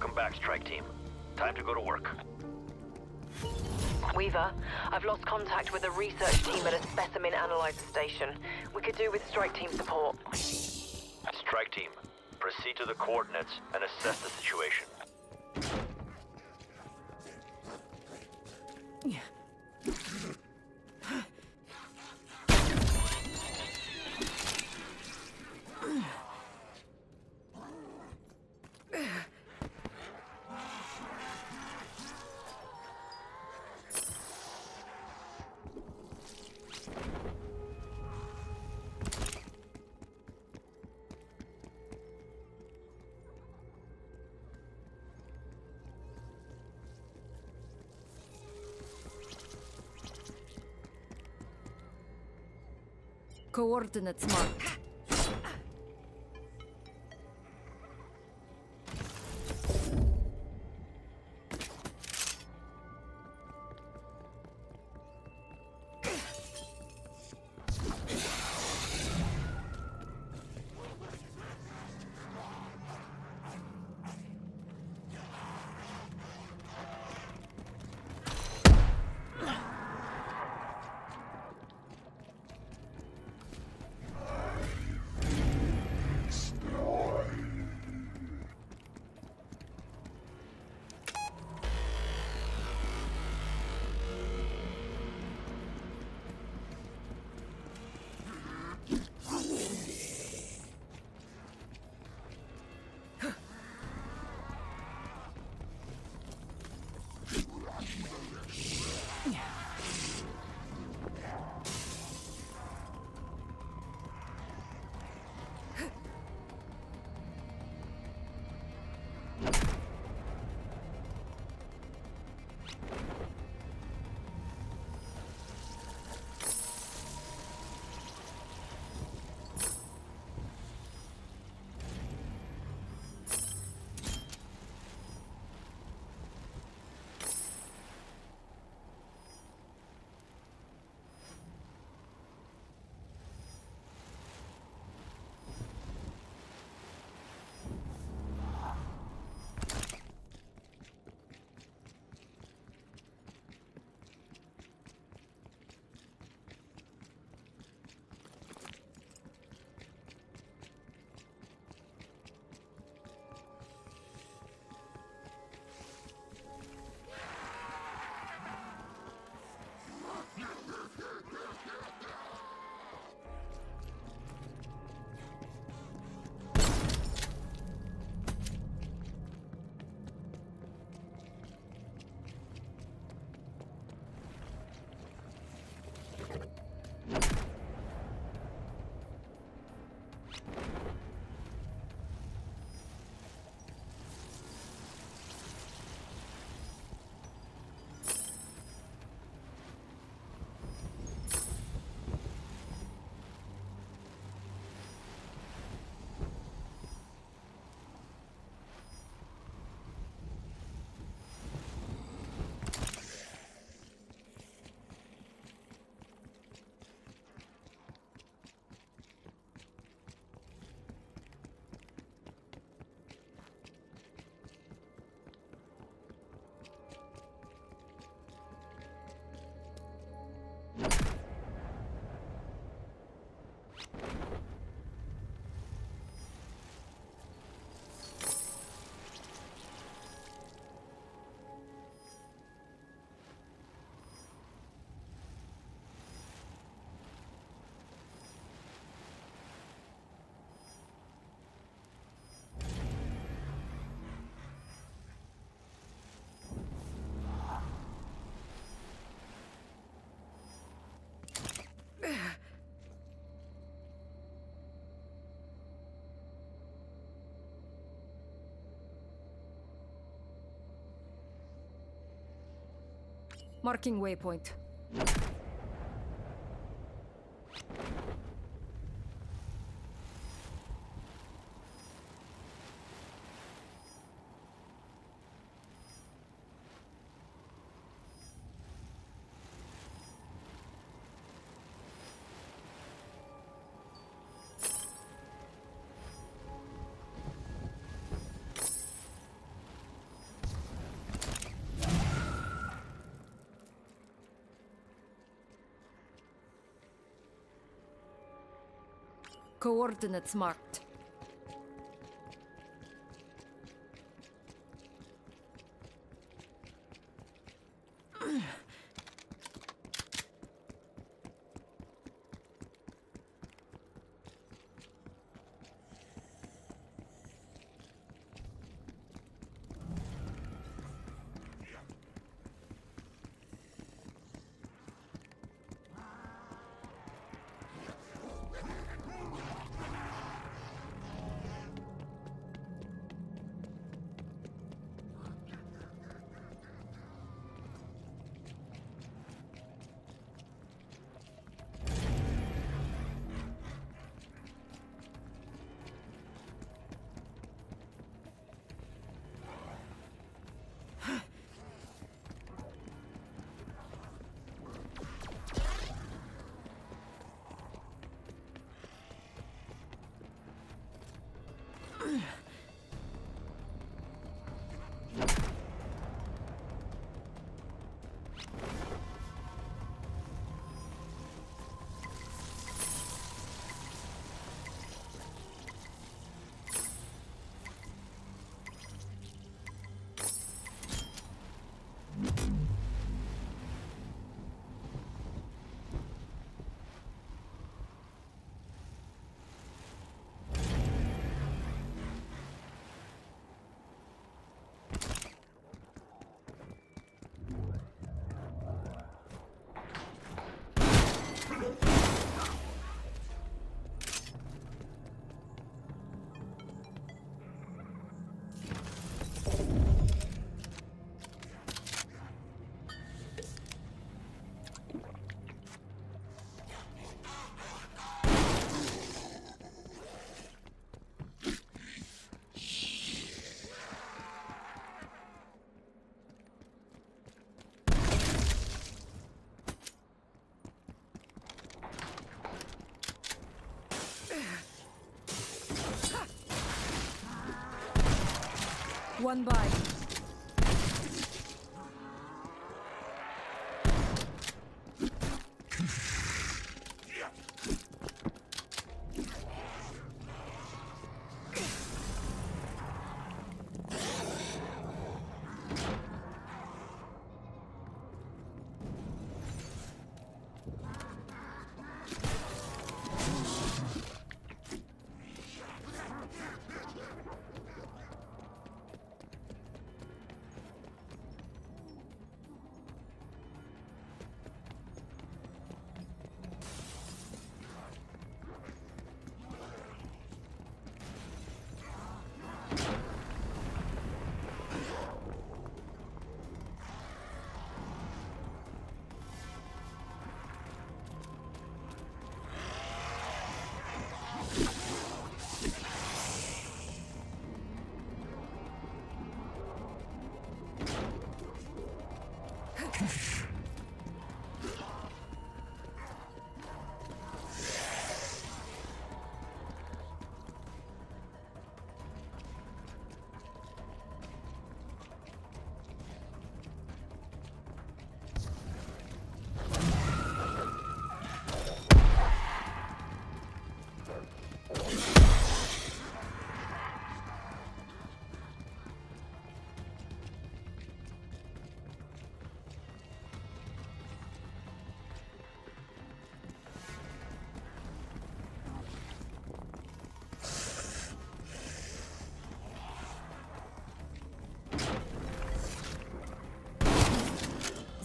Welcome back, strike team. Time to go to work. Weaver, I've lost contact with a research team at a specimen analyzer station. We could do with strike team support. Strike team, proceed to the coordinates and assess the situation. Coordinates marked. Marking waypoint. Coordinates marked. One by.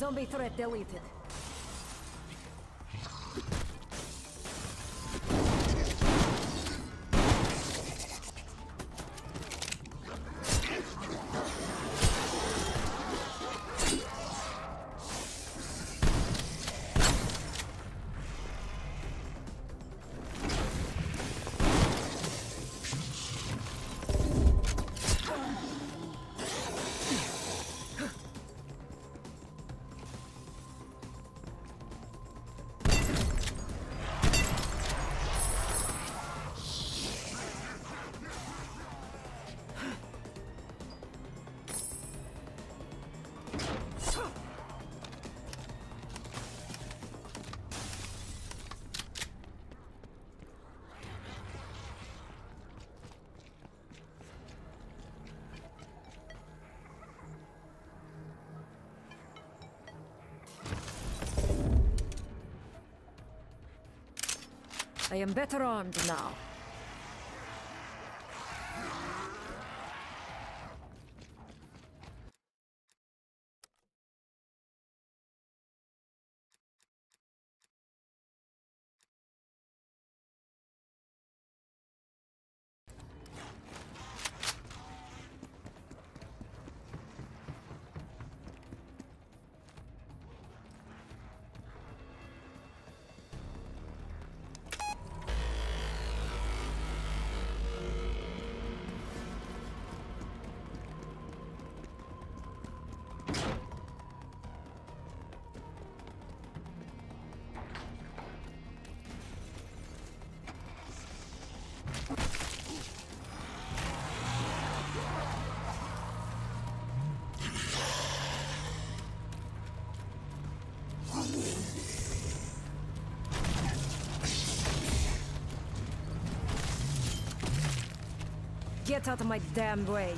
Zombie threat deleted. I am better armed now. Get out of my damn way.